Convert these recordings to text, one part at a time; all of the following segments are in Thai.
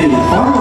city.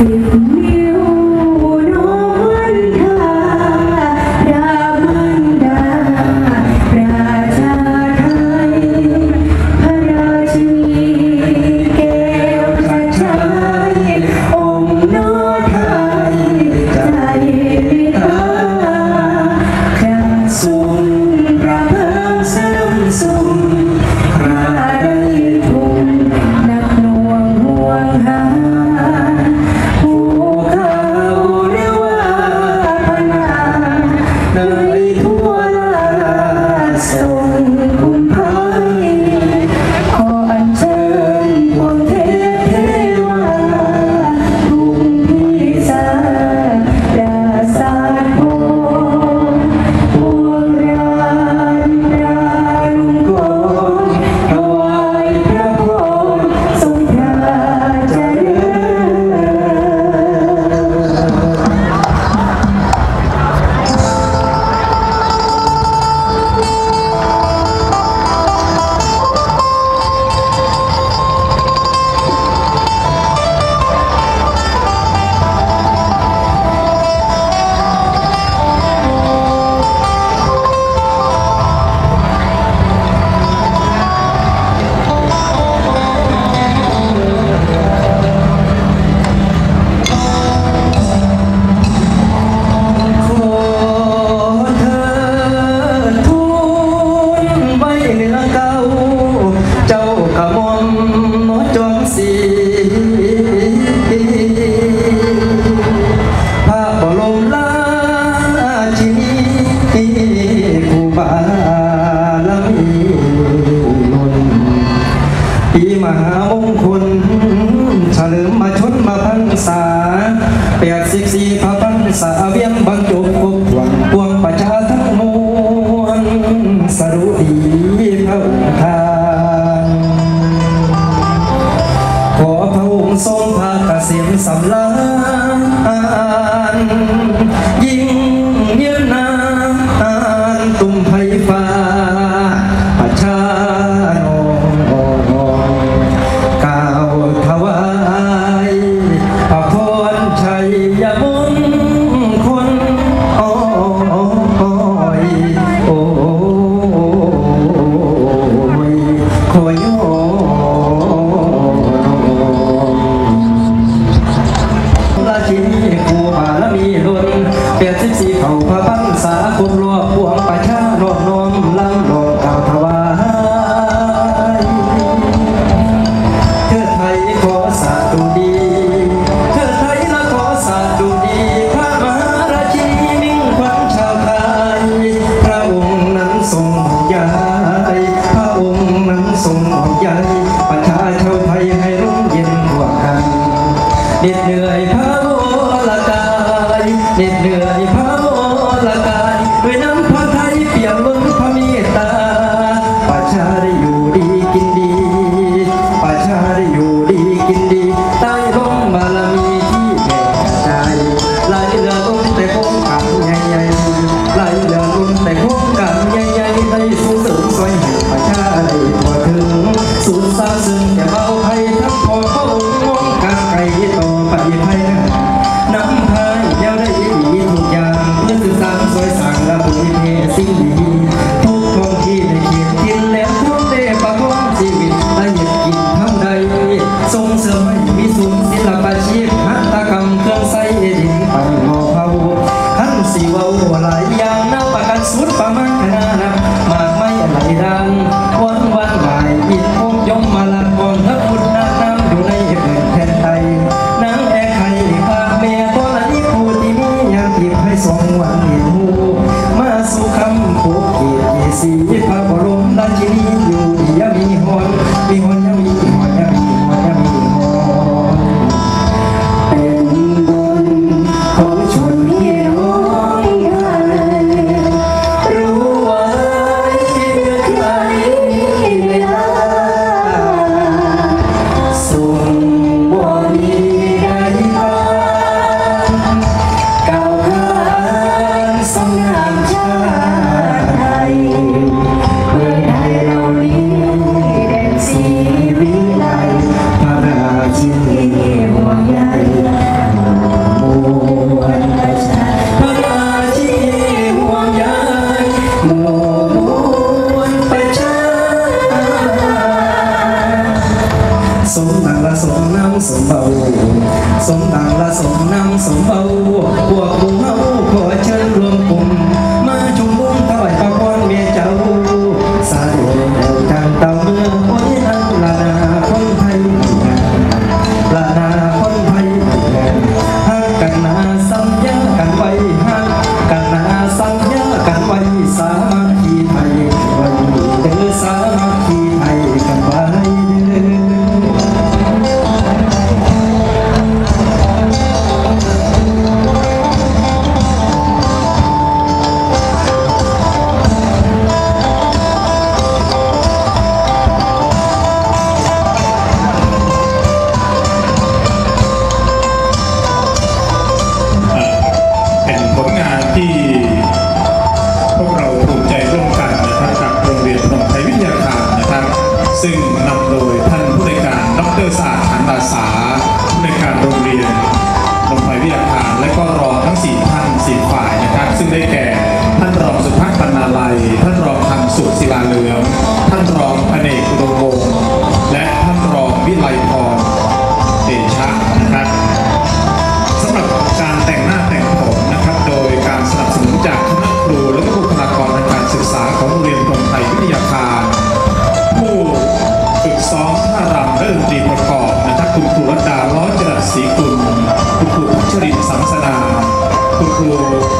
สิบ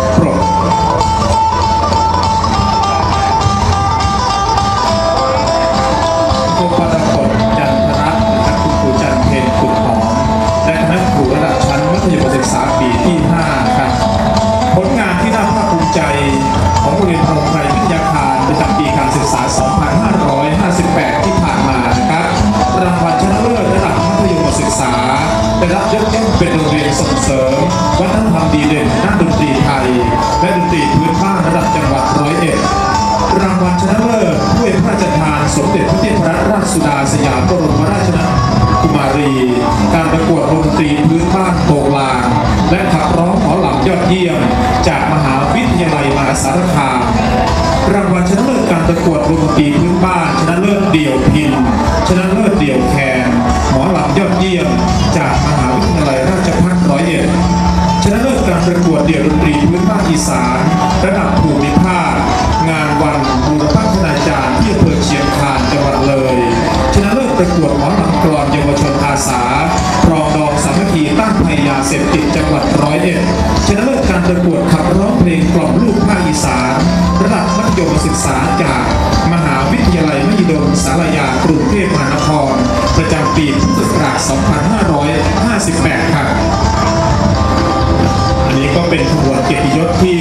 Pronto. เยี่ยม จากมหาวิทยาลัยมหาสารคาม รางวัลชนะเลิศการประกวดดนตรีพื้นบ้าน ชนะเลิศเดี่ยวพินชนะเลิศเดี่ยวแคนหมอหลังยอดเยี่ยม จากมหาวิทยาลัยราชภัฏร้อยเอ็ดชนะเลิศการประกวดเดี่ยวดนตรีพื้นบ้านอีสาน กล่อมลูกภาคอีสานระดับมัธยมศึกษาจาก มหาวิทยาลัยมหิดลสารยากรุงเทพมหานคร ประจำปีพุทธศักราช 2558 ครับ อันนี้ก็เป็นขบวนเกียรติยศที่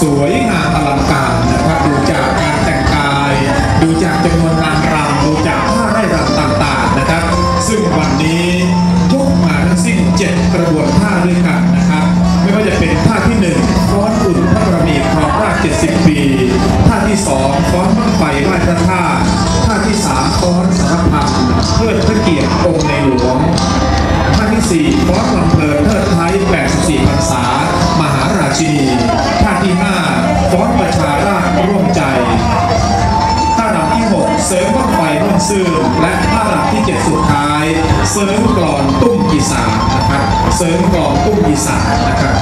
สวยงามอลังการนะครับดูจากการแต่งกาย ดูจากจำนวนนางรำดูจากผ้าไร่รำต่างๆนะครับ ซึ่งวันนี้ยกมาทั้งสิ้น 7 กระบวนท่าด้วยกัน 10 ปีท่าที่สองฟ้อนบั้งไฟไหว้พระธาตุท่าที่สามฟ้อนสารพันเพื่อพระเกียรติองค์ในหลวงท่าที่สี่ฟ้อนลำเพลินเทิดไทย84พรรษามหาราชินีท่าที่ห้าฟ้อนประชาราชร่วมใจท่ารำที่หกเสริมบั้งไฟร่วมซื่อและท่ารำที่เจ็ดสุดท้าย เสริมกลอนตุ้มกีสานนะครับเสริมกลอนตุ้มกีสานนะครับ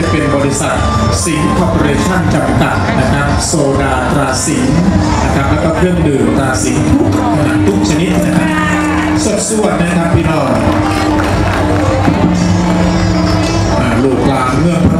จะเป็นบริษัทสิงห์คอร์ปอเรชั่นจำกัดนะครับโซดาตราสิงห์นะครับแล้วก็เครื่องดื่มตราสิงห์ทุกขนาดทุกชนิดนะครับสดสวดนะครับพี่น้องลูกหลานเมื่อพระ